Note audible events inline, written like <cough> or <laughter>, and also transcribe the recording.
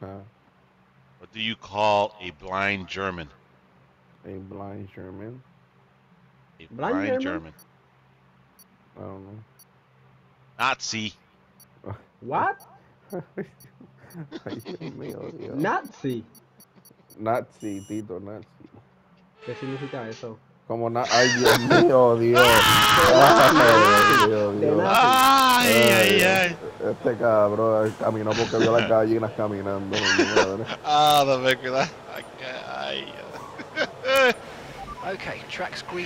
What do you call a blind German? a blind German. A Blind blind, German? German. I don't know. Nazi. <laughs> What? Ay, Dios mío, Dios. Nazi. Nazi, Tito, Nazi. ¿Qué significa eso? Como na ay, Dios mío, Dios. Ay, Dios, De Dios. nada. Ay. Este cabrón caminó porque vio <laughs> las gallinas caminando. mi madre. Ah, Vicar. Ay, ay. <laughs> Okay, track's green.